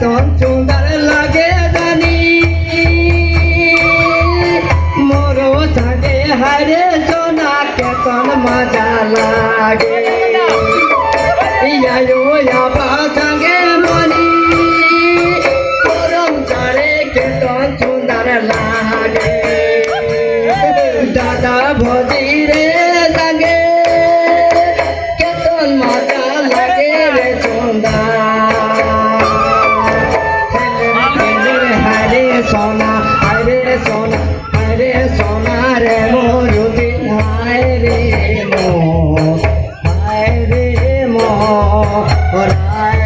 তোর সুন্দর লাগে জানি। মোরো থাকে হারে সোনা কেতন মজা লাগে। ইয়া ইয়া ওরা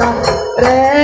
रे